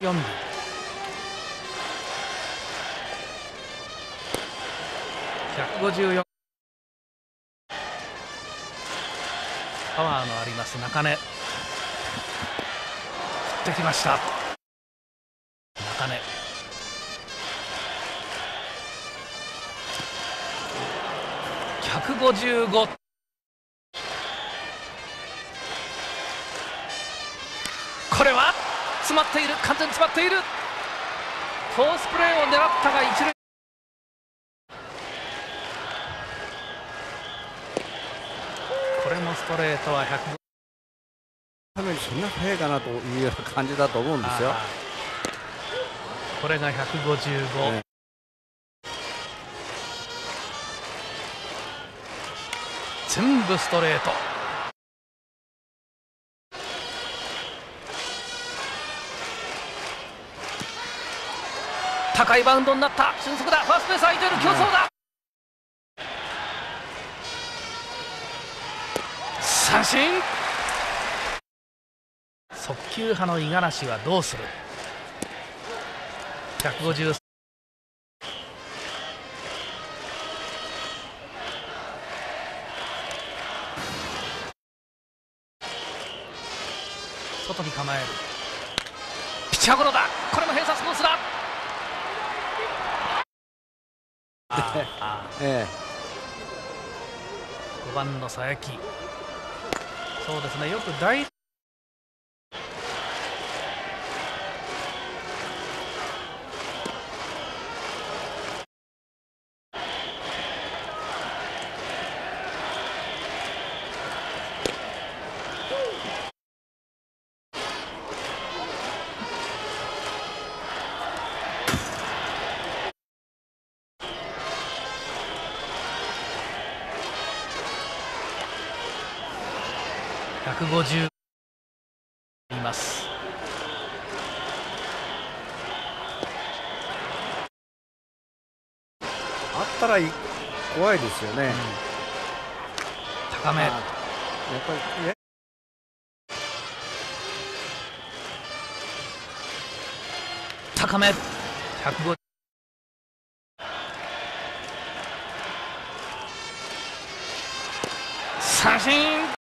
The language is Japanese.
4秒154パワーのあります中根。振ってきました。中根。155これは？詰まっている。完全に詰まっている。フォースプレーを狙ったが一塁。これもストレートは100ためにそんな速いかなというような感じだと思うんですよ。これが155、ね全部ストレート高いバウンドになった。俊足だ。ファーストベース空いている。競争だ、三振。速球派の五十嵐はどうする？150外に構える。ピッチャーゴロだ。これも併殺コースだ。あーあえ。5番の佐伯そうですね。よく大150います。あったらい怖いですよね。高め。やっぱりね。高め。150三振